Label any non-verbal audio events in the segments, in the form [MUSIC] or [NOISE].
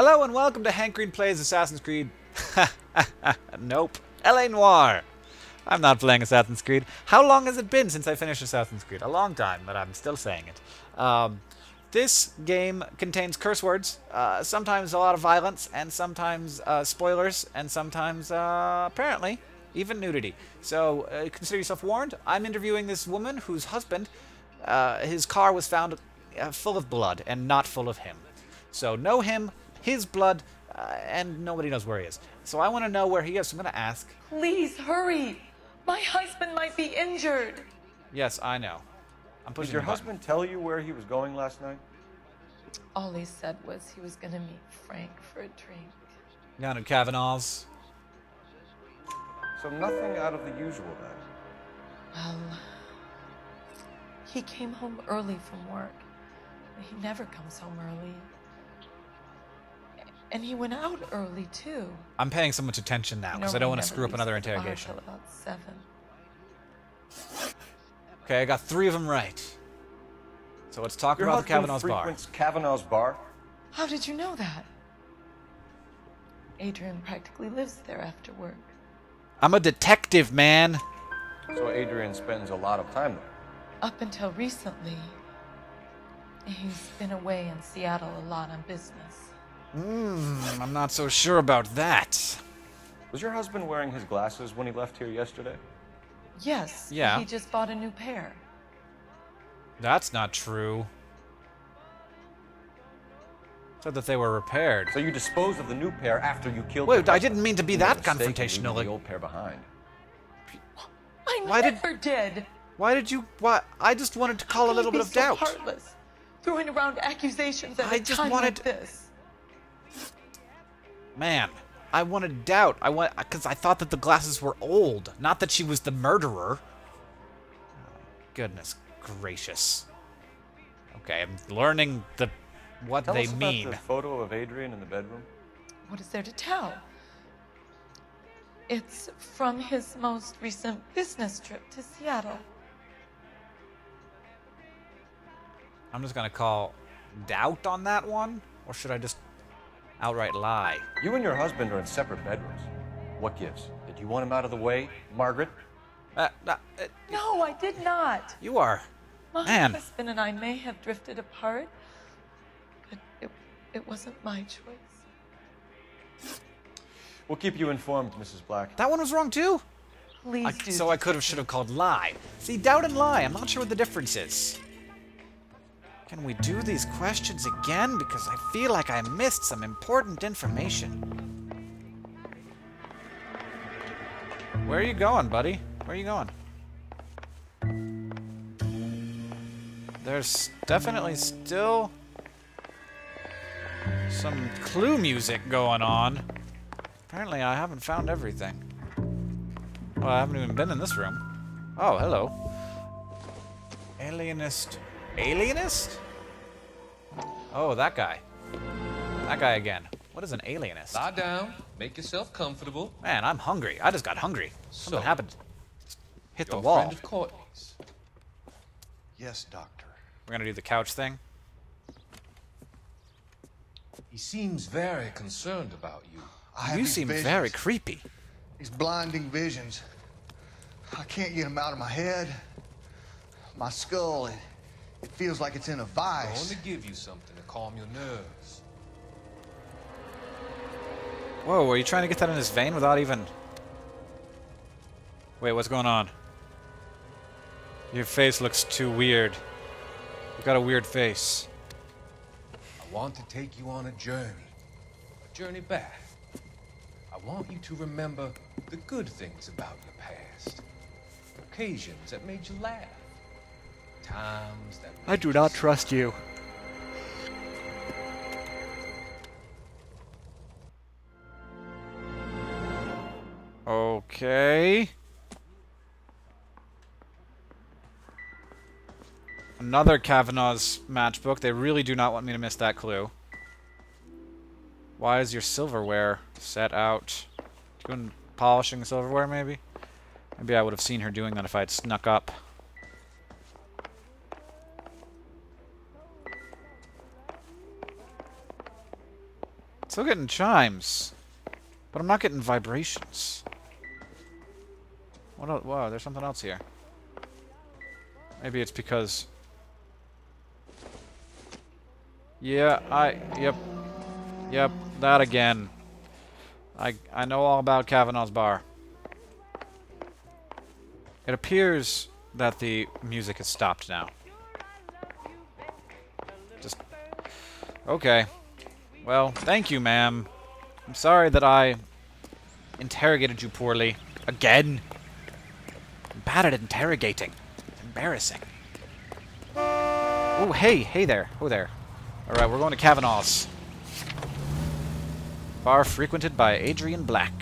Hello and welcome to Hank Green Plays Assassin's Creed. [LAUGHS] nope. L.A. Noire. I'm not playing Assassin's Creed. How long has it been since I finished Assassin's Creed? A long time, but I'm still saying it. Um, this game contains curse words, uh, sometimes a lot of violence, and sometimes uh, spoilers, and sometimes, uh, apparently, even nudity. So uh, consider yourself warned. I'm interviewing this woman whose husband, uh, his car was found uh, full of blood and not full of him. So know him, his blood, uh, and nobody knows where he is. So I want to know where he is. So I'm going to ask. Please hurry. My husband might be injured. Yes, I know. I'm pushing Did your husband tell you where he was going last night? All he said was he was going to meet Frank for a drink. Down at Cavanagh's. So nothing out of the usual then. Well, he came home early from work. He never comes home early. And he went out early, too. I'm paying so much attention now because I don't want to screw up another interrogation. Until about seven. Okay, I got three of them right. So let's talk Your about the husband Cavanagh's bar. frequents Cavanagh's bar? How did you know that? Adrian practically lives there after work. I'm a detective, man. So Adrian spends a lot of time there. Up until recently, he's been away in Seattle a lot on business. Hmm, I'm not so sure about that. Was your husband wearing his glasses when he left here yesterday? Yes. Yeah. He just bought a new pair. That's not true. Said that they were repaired. So you disposed of the new pair after you killed Wait, your I husband. didn't mean to be You that a mistake in confrontational, like- the old pair behind. I Why never did. Why did you? Why? I just wanted to call a How can little you bit of so doubt. Heartless, throwing around accusations at I a just time wanted- like this. Man, I wanted doubt. I want because I thought that the glasses were old, not that she was the murderer. Oh, goodness gracious. Okay, I'm learning the what Tell they us mean. about the photo of Adrian in the bedroom. What is there to tell? It's from his most recent business trip to Seattle. I'm just gonna call doubt on that one, or should I just outright lie? You and your husband are in separate bedrooms. What gives? Did you want him out of the way, Margaret? Uh, uh, uh, No, I did not. you are. My Man. husband and I may have drifted apart, but it, it wasn't my choice. We'll keep you informed, Mrs. Black. That one was wrong too. Please I, do. so I could have, should have called lie. See, doubt and lie. I'm not sure what the difference is. Can we do these questions again? Because I feel like I missed some important information. Where are you going, buddy? Where are you going? There's definitely still some clue music going on. Apparently, I haven't found everything. Well, I haven't even been in this room. Oh, hello. Alienist. Alienist? Oh, that guy. That guy again. What is an alienist? Lie down, make yourself comfortable. Man, I'm hungry. I just got hungry. Something So, happened. Hit the Your wall. friend of Courtney's. Yes, Doctor. We're gonna do the couch thing. He seems very concerned about you. I You seem visions, very creepy. These blinding visions. I can't get them out of my head. My skull, it, it feels like it's in a vice. I want to give you something to calm your nerves. Whoa, were you trying to get that in his vein without even... Wait, what's going on? Your face looks too weird. You've got a weird face. I want to take you on a journey. A journey back. I want you to remember the good things about your past. Occasions that made you laugh. That made you trust you. Okay. Another Cavanagh's matchbook. They really do not want me to miss that clue. Why is your silverware set out? Doing polishing silverware, maybe? Maybe I would have seen her doing that if I had snuck up. Still getting chimes. But I'm not getting vibrations. What else? Wow, there's something else here. Maybe it's because... Yeah, I... Yep. Yep, that again. I, I know all about Cavanagh's bar. It appears that the music has stopped now. Just... Okay. Well, thank you, ma'am. I'm sorry that I interrogated you poorly. Again. I'm bad at interrogating. It's embarrassing. Oh, hey, hey there. Oh, there. Alright, we're going to Cavanagh's. Bar frequented by Adrian Black.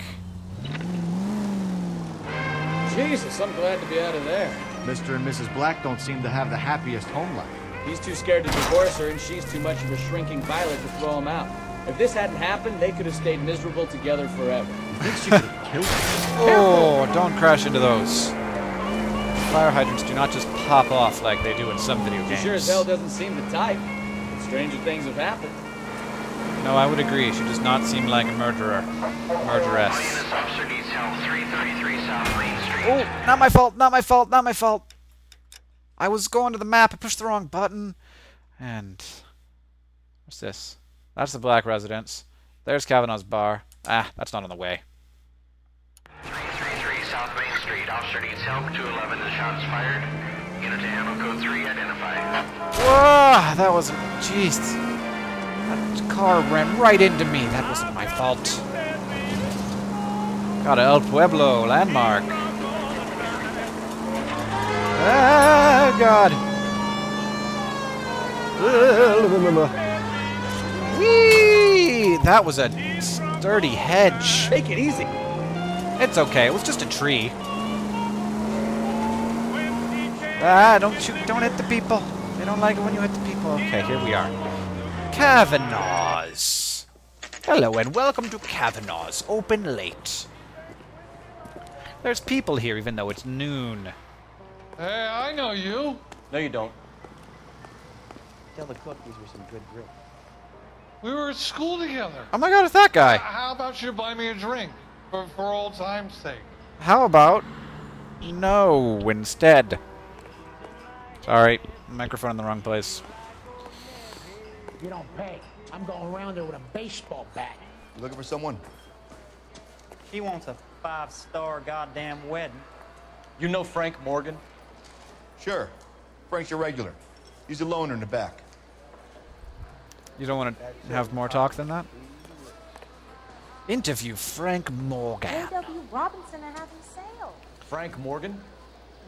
Jesus, I'm glad to be out of there. Mr. and Mrs. Black don't seem to have the happiest home life. He's too scared to divorce her, and she's too much of a shrinking violet to throw him out. If this hadn't happened, they could have stayed miserable together forever. You think she could have killed him? Oh, don't crash into those. Fire hydrants do not just pop off like they do in some video games. She games. sure as hell doesn't seem the type. But stranger things have happened. No, I would agree. She does not seem like a murderer. Murderess. Officer needs 333 South Main Street. Oh, not my fault, not my fault, not my fault. I was going to the map, I pushed the wrong button. And... What's this? That's the black residence. There's Cavanagh's bar. Ah, that's not on the way. 333 South Main Street. Officer needs help. 211 is shots fired. Unit to handle code 3 identified. Whoa, that was... Jeez. That car ran right into me. That wasn't my fault. Got a El Pueblo landmark. Ah, God. Whee! That was a sturdy hedge. Take it easy. It's okay. It was just a tree. Ah, don't shoot. Don't hit the people. They don't like it when you hit the people. Okay, here we are. Cavanagh's. Hello and welcome to Cavanagh's. Open late. There's people here even though it's noon. Hey, I know you. No, you don't. Tell the cook these were some good grits. We were at school together. Oh my god, it's that guy. How about you buy me a drink for, for old time's sake? How about no instead? Sorry, microphone in the wrong place. If you don't pay, I'm going around there with a baseball bat. You looking for someone? He wants a five-star goddamn wedding. You know Frank Morgan? Sure. Frank's your regular. He's a loner in the back. You don't want to have more talk than that? Interview Frank Morgan. A.W. Robinson are having sale. Frank Morgan?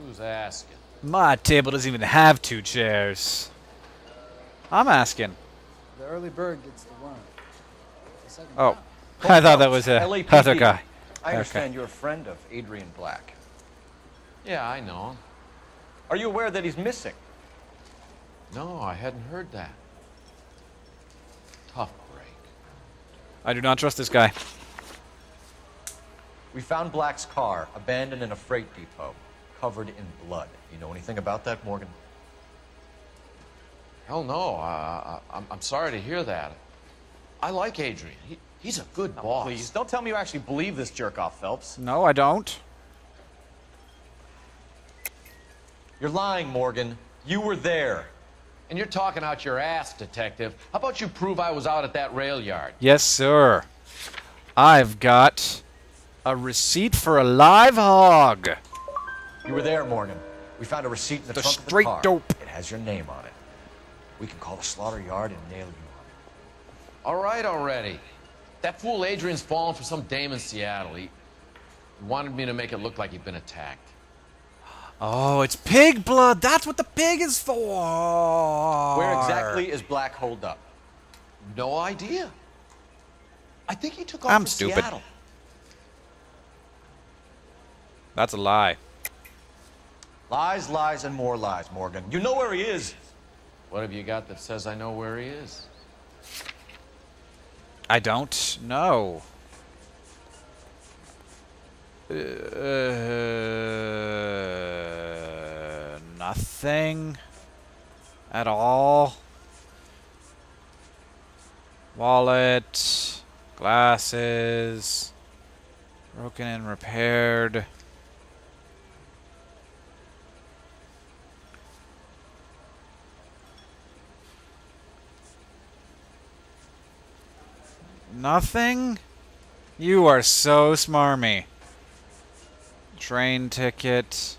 Who's asking? My table doesn't even have two chairs. I'm asking. The early bird gets the worm. The second Oh, I thought that was a LAPD. other guy. I Okay. understand you're a friend of Adrian Black. Yeah, I know. Are you aware that he's missing? No, I hadn't heard that. Tough break. I do not trust this guy. We found Black's car abandoned in a freight depot, covered in blood. You know anything about that, Morgan? Hell no. I, I, I'm, I'm sorry to hear that. I like Adrian. He, he's a good boss. Please, don't tell me you actually believe this jerk off, Phelps. No, I don't. You're lying, Morgan. You were there. And you're talking out your ass, detective. How about you prove I was out at that rail yard? Yes, sir. I've got a receipt for a live hog. You were there, Morgan. We found a receipt in the, The trunk of the straight car. dope. It has your name on it. We can call the slaughter yard and nail you All right already. That fool Adrian's fallen for some dame in Seattle. He, he wanted me to make it look like he'd been attacked. Oh, it's pig blood. That's what the pig is for. Where exactly is Black holed up? No idea. I think he took off I'm to stupid. Seattle. That's a lie. Lies, lies, and more lies, Morgan. You know where he is. What have you got that says I know where he is? I don't know. Uh, nothing at all. Wallet. Glasses. Broken and repaired. Nothing? You are so smarmy. Train ticket.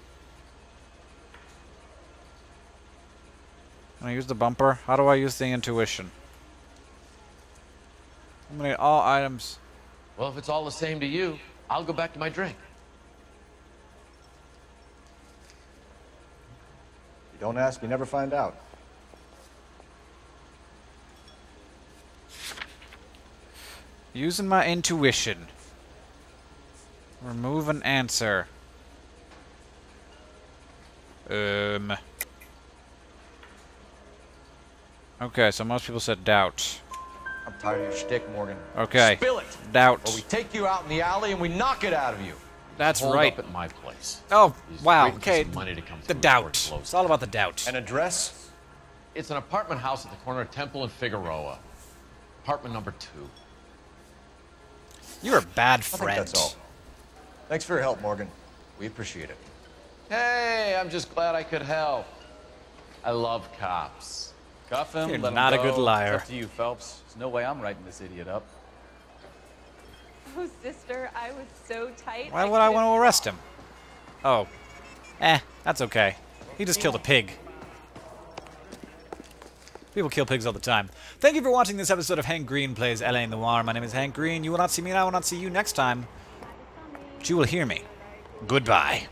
Can I use the bumper? How do I use the intuition? I'm gonna Eliminate all items. Well, if it's all the same to you, I'll go back to my drink. You don't ask, you never find out. Using my intuition. Remove an answer. Um. Okay, so most people said doubt. I'm tired of your shtick, Morgan. Okay. Spill it! Doubt. Or we take you out in the alley and we knock it out of you. That's Hold right. up at my place. Oh, He's wow. Okay. money to come The through before doubt. It's all about the doubt. An address? It's an apartment house at the corner of Temple and Figueroa. Apartment number two. You're a bad I think friend. that's all. Thanks for your help, Morgan. We appreciate it. Hey, I'm just glad I could help. I love cops. Cuff him, You're let him not a good liar. It's up to you, Phelps. There's no way I'm writing this idiot up. Oh, sister, I was so tight. Why would I want to arrest him? Oh. Eh, that's okay. He just killed a pig. People kill pigs all the time. Thank you for watching this episode of Hank Green Plays L.A. Noire. My name is Hank Green. You will not see me and I will not see you next time. But you will hear me. Goodbye.